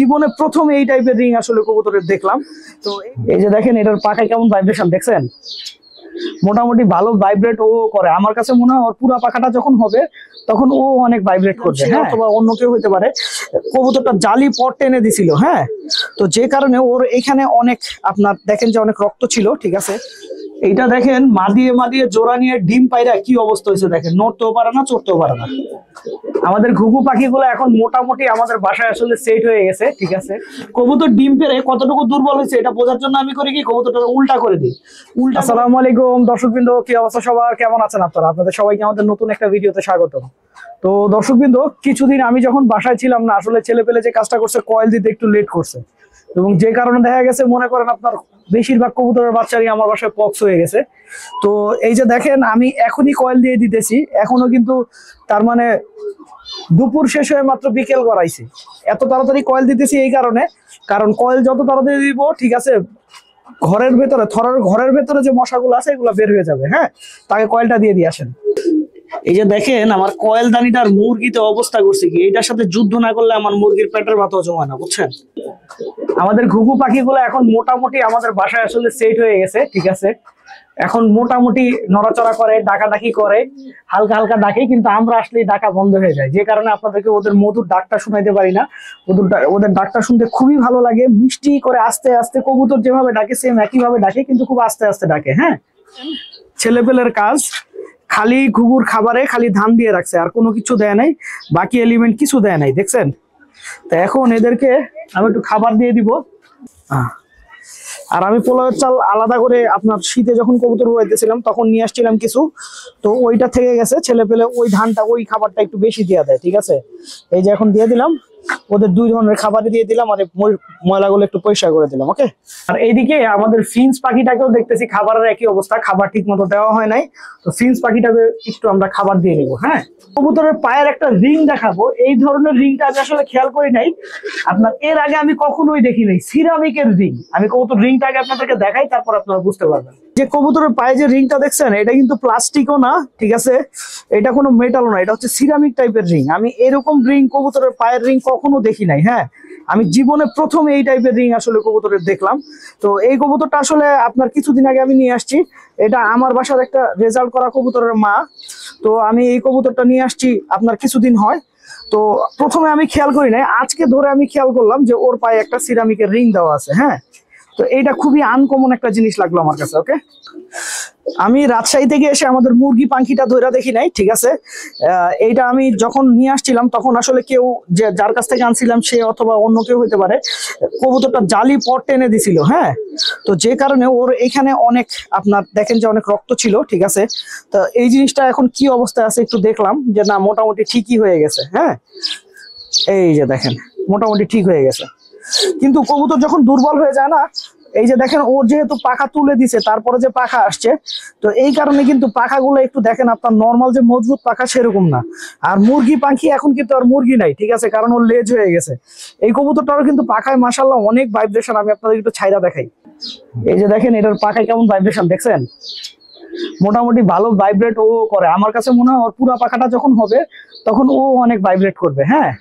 জীবনে প্রথম এই টাইপের রিং আসলে কবুতরের দেখলাম। তো এই যে দেখেন এটার পাখায় কেমন ভাইব্রেশন দেখছেন? মোটামুটি ভালো ভাইব্রেট ও করে। আমার কাছে মনে হয় ওর পুরা পাখাটা যখন হবে তখন ও অনেক ভাইব্রেট করছে হ্যাঁ অথবা অন্য কেউ হতে পারে। কবুতরটা জালি পট টেনে দিছিল হ্যাঁ? তো যে কারণে ওর এখানে অনেক আপনার দেখেন যে অনেক রক্ত ছিল ঠিক আছে? এইটা দেখেন মা দিয়ে মা দিয়ে জোড়া নিয়ে ডিম পাইরা কি অবস্থা হয়েছে দেখেন। নড়তেও পারে না, চড়তেও পারে না। আমাদের ঘুঘু পাখিগুলো এখন মোটামুটি আমাদের বাসায় আসলে সেট হয়ে গেছে, ঠিক আছে? কবুতর ডিম পেরে কতটুকু দুর্বল হয়েছে এটা বোঝার জন্য আমি করি কি কবুতরটা উল্টা করে দিই। উল্টা আসসালামু আলাইকুম, দর্শকবৃন্দ, কি অবস্থা সবার? কেমন আছেন আপনারা? আপনাদের সবাইকে আমাদের নতুন একটা ভিডিওতে স্বাগত তো দর্শকবৃন্দ, কিছুদিন আমি যখন বাসায় ছিলাম না, আসলে ছেলে পেলে যে কাজটা করছে, কয়েল দিতে একটু লেট করছে। এবং যে কারণে দেখা গেছে, মনে করেন আপনার বেশিরভাগ কবুতরের বাচ্চারই আমার বাসায় পক্স হয়ে গেছে। তো এই যে দেখেন, আমি এখনই কয়েল দিয়ে দিতেছি এখনও কিন্তু তার মানে দুপুর শেষ হয়ে মাত্র বিকেল করাইছি এত তাড়াতাড়ি কয়েল দিতেছি এই কারণে, কারণ কয়েল যত তাড়াতাড়ি দিব, ঠিক আছে, ঘরের ভেতরে, থরের, ঘরের ভেতরে যে মশাগুলো আছে, এগুলো বের হয়ে যাবে হ্যাঁ? তাকে কয়েলটা দিয়ে দিয়ে আসেন। এই যে দেখেন, আমার কয়েল দানিটার মুরগিতে অবস্থা করছে কি? এটার সাথে যুদ্ধ না করলে আমার মুরগির পেটের ভাত হয় না, বুঝছেন? আমাদের ঘুঘু পাখিগুলো এখন মোটামুটি আমাদের বাসায় আসলে সেট হয়ে গেছে, ঠিক আছে? এখন মোটামুটি নড়াচড়া করে, ডাকাডাকি করে, হালকা হালকা ডাকে, কিন্তু আমরা আসলে ডাকা বন্ধ হয়ে যায়। যে কারণে আপনাদেরকে ওদের মধুর ডাকটা শোনাইতে পারি না। ওদের ওদের ডাকটা শুনতে খুবই ভালো লাগে। মিষ্টি করে আস্তে আস্তে কবুতর যেভাবে ডাকে সেম একইভাবে ডাকে, কিন্তু খুব আস্তে আস্তে ডাকে হ্যাঁ? ছেলেপেলের কাজ, খালি ঘুঘুর খাবারে খালি ধান দিয়ে রাখছে, আর কোনো কিছু দেয় নাই, বাকি এলিমেন্ট কিছু দেয় নাই, দেখছেন? তো এখন এদেরকে আমি একটু খাবার দিয়ে দিব। আর আমি পোলাওয়ের চাল আলাদা করে আপনার শীতে যখন কবুতর উড়াইতেছিলাম তখন নিয়ে আসছিলাম কিছু। তো ওইটা থেকে গেছে ছেলে পেলে ওই ধানটা ওই খাবারটা একটু বেশি দিয়ে দেয় ঠিক আছে? এই যে এখন দিয়ে দিলাম। ওদের দুই ধরনের খাবারই দিয়ে দিলাম আর ময়লাগুলো একটু পরিষ্কার করে দিলাম, ওকে? আর এইদিকে আমাদের ফিন্স পাখিটাকেও দেখতেছি, খাবারের একই অবস্থা, খাবার ঠিক মতো দেওয়া হয় নাই। তো ফিন্স পাখিটাকে একটু আমরা খাবার দিয়ে নিবো হ্যাঁ? কবুতরের পায়ের একটা রিং দেখাবো, এই ধরনের রিংটা আমি আসলে খেয়াল করি নাই। আপনার এর আগে আমি কখনোই দেখি নাই, সিরামিকের রিং। আমি কবুতর রিংটা আগে আপনাদেরকে দেখাই, তারপর আপনারা বুঝতে পারবেন। যে কবুতরের পায়ে যে রিংটা দেখছেন, এটা কিন্তু প্লাস্টিকও না, ঠিক আছে? এটা কোনো মেটালও না, এটা হচ্ছে সিরামিক টাইপের রিং। আমি এরকম রিং, কবুতরের পায়ের রিং কখনো দেখি নাই হ্যাঁ? আমি জীবনে প্রথম এই টাইপের রিং আসলে কবুতরের দেখলাম। তো এই কবুতরটা আসলে আপনার কিছুদিন আগে আমি নিয়ে আসছি। এটা আমার বাসার একটা রেজাল্ট করা কবুতরের মা। তো আমি এই কবুতরটা নিয়ে আসছি, আপনার কিছুদিন হয়। তো প্রথমে আমি খেয়াল করি নাই, আজকে ধরে আমি খেয়াল করলাম যে ওর পায়ে একটা সিরামিকের রিং দেওয়া আছে হ্যাঁ? তো এইটা খুবই আনকমন একটা জিনিস লাগল আমার কাছে ওকে আমি রাজশাহী থেকে এসে আমাদের মুরগি পাখিটা ধরে দেখি নাই, ঠিক আছে? এইটা আমি যখন নিয়ে আসছিলাম, তখন আসলে কেউ যে, যার কাছ থেকে আনছিলাম সে অথবা অন্য কেউ হতে পারে, কবুতরটা জালি পট টেনে দিছিল হ্যাঁ? তো যে কারণে ওর এখানে অনেক, আপনার দেখেন যে অনেক রক্ত ছিল, ঠিক আছে? তো এই জিনিসটা এখন কি অবস্থায় আছে একটু দেখলাম, যে না, মোটামুটি ঠিকই হয়ে গেছে হ্যাঁ? এই যে দেখেন, মোটামুটি ঠিক হয়ে গেছে। কিন্তু কবুতর যখন দুর্বল হয়ে যায় না, এই যে দেখেন, ওর যেহেতু পাখা তুলে দিছে, তারপরে যে পাখা আসছে, তো এই কারণে কিন্তু পাখাগুলো একটু দেখেন, আপনার নর্মাল যে মজবুত পাখা সেরকম না। আর মুরগি, পাখি এখন কিন্তু আর মুরগি নাই, ঠিক আছে? কারণ ওর লেজ হয়ে গেছে। এই কবুতরটারও কিন্তু পাখায় মাসাল্লাহ অনেক ভাইব্রেশন আমি আপনাদের একটু ছাইরা দেখাই। এই যে দেখেন, এটার পাখায় কেমন ভাইব্রেশন দেখছেন? মোটামুটি ভালো ভাইব্রেট ও করে। আমার কাছে মনে হয় ওর পুরা পাখাটা যখন হবে, তখন ও অনেক ভাইব্রেট করবে হ্যাঁ?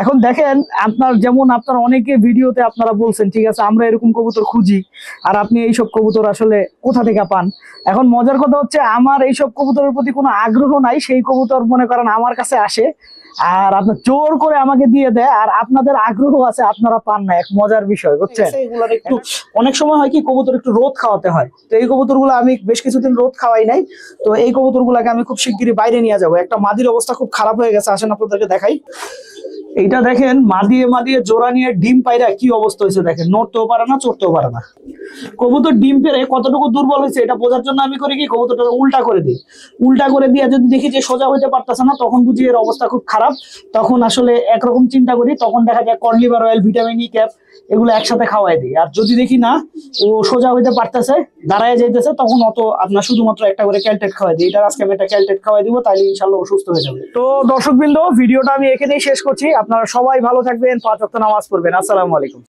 এখন দেখেন আপনার যেমন আপনার অনেকে ভিডিওতে আপনারা বলছেন ঠিক আছে আমরা এরকম কবুতর খুঁজি আর আপনি এইসব কবুতর আসলে কোথা থেকে পান? এখন মজার কথা হচ্ছে আমার এইসব কবুতরের প্রতি কোনো আগ্রহ নাই সেই কবুতর মনে করেন আমার কাছে আসে আর আপনার জোর করে আমাকে দিয়ে দেয় আর আপনাদের আগ্রহ আছে আপনারা পান না এক মজার বিষয় বুঝছেন? এগুলার একটু অনেক সময় হয় কি কবুতর একটু রোদ খাওয়াতে হয়। তো এই কবুতরগুলো আমি বেশ কিছুদিন রোদ খাওয়াই নাই তো এই কবুতরগুলোকে আমি খুব শিগগিরই বাইরে নিয়ে যাব। একটা মাদির অবস্থা খুব খারাপ হয়ে গেছে আসেন আপনাদেরকে দেখাই। এইটা দেখেন মা দিয়ে মা দিয়ে জোড়া নিয়ে ডিম পাইরা কি অবস্থা হয়েছে দেখেন। নড়তেও পারে না, চড়তেও পারে না। কবুতর ডিম পেরে কতটুকু দুর্বল হয়েছে এটা বোঝার জন্য আমি করি কি কবুতরটা উল্টা করে দিই। উল্টা করে দিয়ে যদি দেখি যে সোজা হইতে পারতেছে না, তখন বুঝি এর অবস্থা খুব খারাপ। তখন আসলে একরকম চিন্তা করি, তখন দেখা যায় cod liver oil vitamin E, cap, এগুলো একসাথে খাওয়াই দিই। আর যদি দেখি না, ও সোজা হইতে পারতেছে, দাঁড়ায় যাইতেছে, তখন অত আপনার শুধুমাত্র একটা করে ক্যালটেট খাওয়াই দিই। এটা আজকে আমি একটা ক্যালটেট খাওয়াই দিব তাহলে ইনশাল্লাহ অসুস্থ হয়ে যাবে। তো দর্শক বিন্দু ভিডিওটা আমি এখানেই শেষ করছি। আপনারা সবাই ভালো থাকবেন পাঁচ নামাজ পড়বেন। আসসালামু আলাইকুম।